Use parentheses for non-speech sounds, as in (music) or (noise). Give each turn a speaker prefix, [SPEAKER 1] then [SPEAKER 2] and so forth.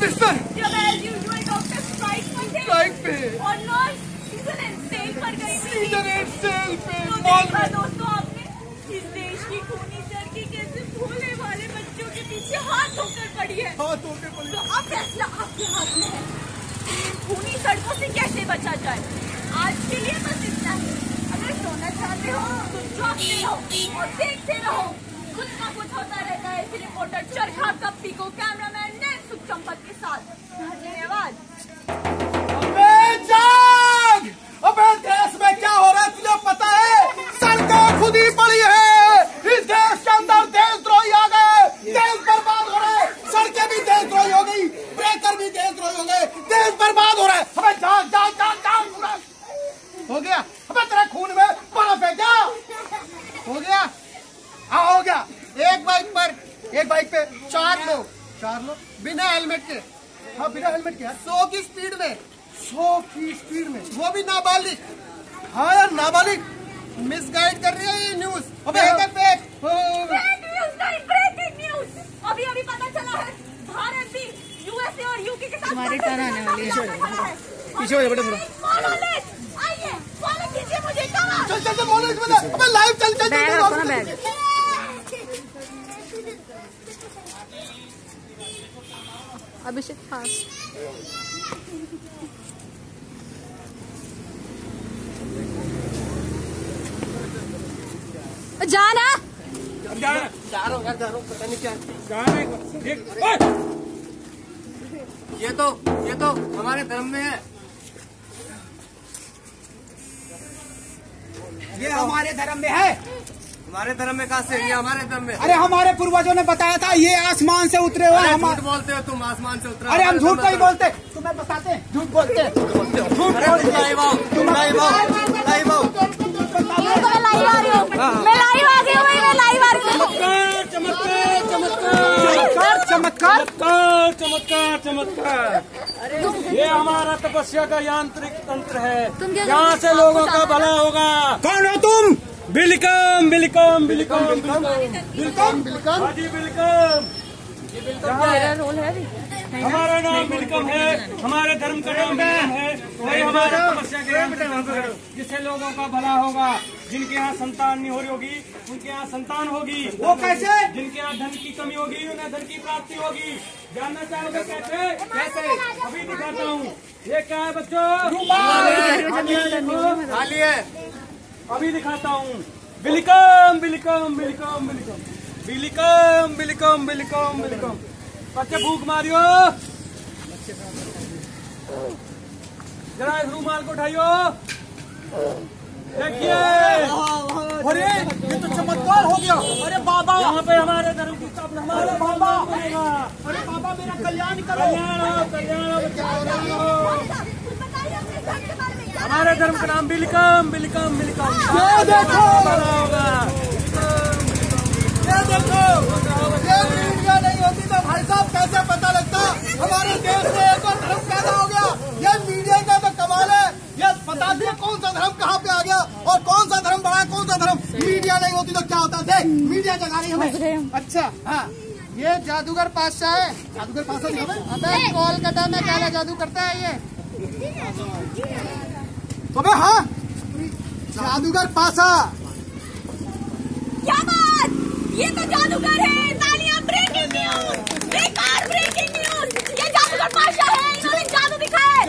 [SPEAKER 1] पर
[SPEAKER 2] स्ट्राइक पे
[SPEAKER 1] और नर्स सीज़न एंड सेल पर गई
[SPEAKER 2] सीज़न एंड सेल पे
[SPEAKER 1] तो देखा दोस्तों आपने? इस देश की खूनी लड़की कैसे भोले वाले बच्चों के पीछे हाथ धोकर पड़ी है?
[SPEAKER 2] हाथ धोके पड़ी
[SPEAKER 1] तो अब फैसला आपके हाथ में है। खूनी सड़कों से कैसे बचा जाए? आज के लिए बस इतना ही। अगर सोना चाहते हो तो जागते रहो और देखते रहो।
[SPEAKER 2] अबे तेरे खून में बर्फ़ है क्या? हो गया? हाँ हो गया। एक बाइक पर एक बाइक पे चार लोग। चार लोग? बिना हेलमेट के। हाँ बिना हेलमेट के सौ की स्पीड में। सौ की स्पीड में। वो भी नाबालिग। हाँ यार नाबालिग। मिसगाइड कर रही है ये न्यूज़ अबे है क्या फेक
[SPEAKER 1] ब्रेक न्यूज़ नहीं ब्रेकिंग न्यूज़ अभी अभी पता चला है भारत भी यूएसए और यूके के साथ
[SPEAKER 3] हमारी टर्न आने वाली है।
[SPEAKER 1] पीछे हो जाओ बेटा
[SPEAKER 2] चल चल चल बोलो इसमें। अबे लाइव चल चल
[SPEAKER 3] बैग रखो ना बैग। अभिषेक फास्ट जाना।
[SPEAKER 4] ये तो ये तो हमारे धर्म में है।
[SPEAKER 2] ये हमारे धर्म में है
[SPEAKER 4] हमारे धर्म में कहा से ये हमारे धर्म में
[SPEAKER 2] अरे हमारे पूर्वजों ने बताया था ये आसमान से उतरे हुए हम
[SPEAKER 4] झूठ बोलते हो तुम आसमान से उतरे
[SPEAKER 2] अरे हम झूठ नहीं बोलते तुम्हें बताते हैं झूठ बोलते हैं झूठ
[SPEAKER 4] अरे तुम लाइव आओ तुम लाइव आओ लाइव आओ
[SPEAKER 1] मैं लाइव आ रही हूँ मैं लाइव आ गई हूँ भाई, मैं लाइव आ रही हूँ
[SPEAKER 5] चमत्कार चमत्कार।
[SPEAKER 2] चमत्कार
[SPEAKER 5] चमत्कार चमत्कार। ये हमारा तपस्या का यांत्रिक तंत्र है। यहाँ से लोगों का भला होगा।
[SPEAKER 2] कौन हो तुम?
[SPEAKER 5] बिलकम बिलकम बिलकम बिलकम बिलकम। जी बिलकम।
[SPEAKER 3] रोल है
[SPEAKER 5] हमारा नाम बिलकम है। हमारे धर्म का नाम है। वही हमारा तपस्या का यांत्रिक तंत्र है जिससे लोगों का भला होगा। जिनके यहाँ संतान नहीं हो रही होगी उनके यहाँ संतान होगी।
[SPEAKER 2] वो कैसे?
[SPEAKER 5] जिनके यहाँ धन की कमी होगी उन्हें धन की प्राप्ति होगी। जानना चाहोगे कैसे? कैसे? अभी दिखाता हूँ। ये क्या है बच्चों? अभी
[SPEAKER 4] है
[SPEAKER 5] दिखाता हूँ। बिलिकम बिलिकम बिलिकम बिलिकम। बिलिकम बिलिकम बिलिकम बिलिकम। बच्चे भूख मारियो। जरा इस रूमाल को उठाइयो। देखिए
[SPEAKER 2] अरे ये तो चमत्कार हो गया। अरे बाबा
[SPEAKER 5] यहाँ पे हमारे धर्म की हमारे बाबा
[SPEAKER 2] अरे बाबा मेरा कल्याण करो।
[SPEAKER 5] कल्याण कल्याण। हमारे धर्म का नाम बिलकम बिलकम बिलकम।
[SPEAKER 2] देखो
[SPEAKER 5] भला होगा
[SPEAKER 2] ये देखो ये मीडिया नहीं होती तो भाई साहब कैसे पता लगता हमारे देश में एक और धर्म पैदा हो गया ये मीडिया का तो कमाल है ये बता दिया कौन सा धर्म कहाँ पे आ गया और कौन सा धर्म बड़ा है कौन सा धर्म मीडिया नहीं होती तो क्या होता देख मीडिया जगा रही हमें अच्छा हाँ। ये जादूगर पातशाह है। जादूगर पाशाह अबे कोलकाता में काला जादू करता है ये? (laughs) अबे हाँ। जादूगर पाशा
[SPEAKER 1] क्या बात? ये तो जादूगर है।